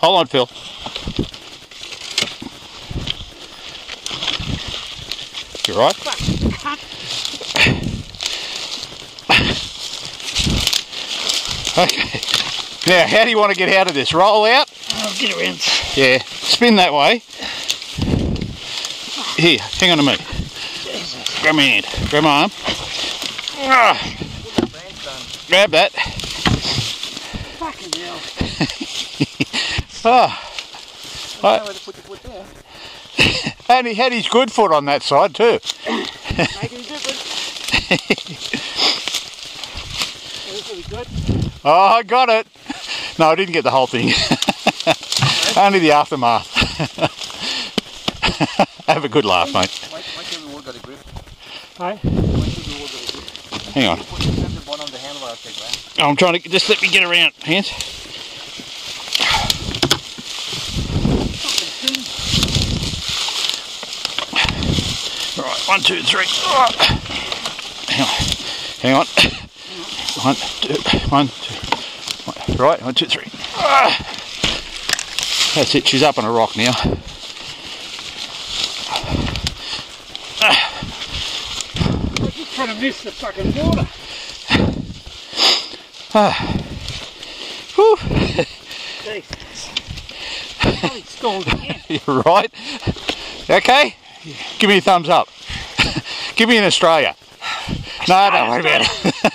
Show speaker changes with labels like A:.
A: Hold on, Phil. You right? Okay. Now, how do you want to get out of this? Roll out?
B: I'll get around.
A: Yeah. Spin that way. Here, hang on to me. Grab my hand. Grab my arm. Ah. Grab that.
B: Fucking hell.
A: Ah.
C: I know where to put the foot there.
A: And he had his good foot on that side too.
B: Making a difference. This will be good.
A: Oh, I got it. No, I didn't get the whole thing. Only the aftermath. Have a good laugh, mate.
C: Wait, wait till the wall got a grip.
B: Hey?
C: Wait till the wall got a grip.
A: Hang on.
C: Put the the bottom of the handlebar up there, Graham.
A: I'm trying to just let me get around. Hands. Right, one, two, three. Hang on. Hang on. One, two, one, two. Right, one, two, three. That's it, she's up on a rock now.
B: I'm just trying to miss the fucking water.
A: Whew.
B: Jesus. Oh, it's stalled again.
A: You're right. Okay? Give me a thumbs up. Give me an Australia. No, don't worry about it.